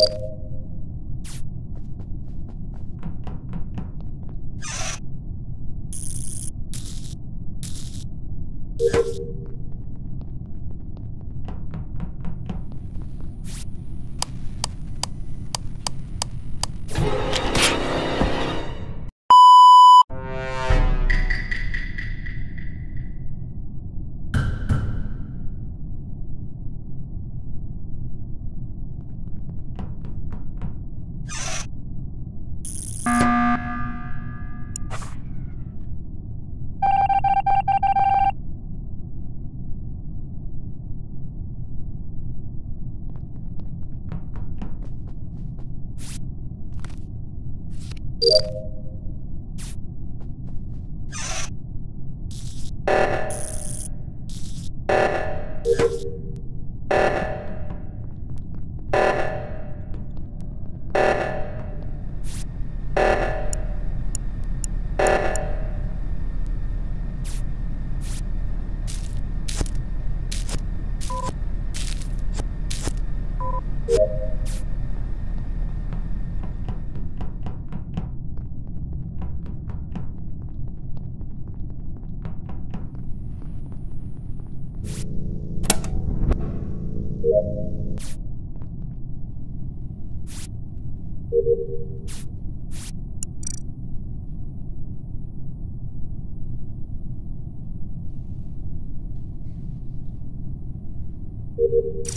you you